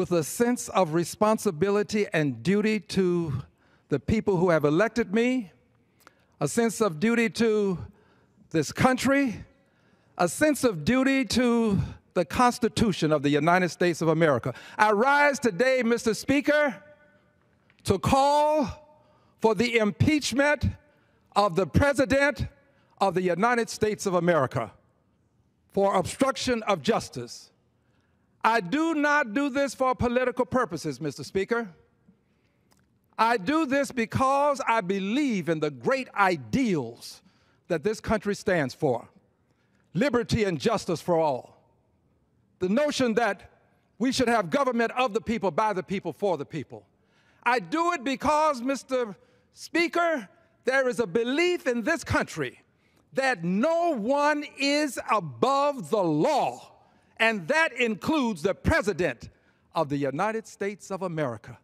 with a sense of responsibility and duty to the people who have elected me, a sense of duty to this country, a sense of duty to the Constitution of the United States of America. I rise today, Mr. Speaker, to call for the impeachment of the President of the United States of America for obstruction of justice. I do not do this for political purposes, Mr. Speaker. I do this because I believe in the great ideals that this country stands for liberty and justice for all. The notion that we should have government of the people, by the people, for the people. I do it because, Mr. Speaker, there is a belief in this country that no one is above the law, and that includes the President of the United States of America.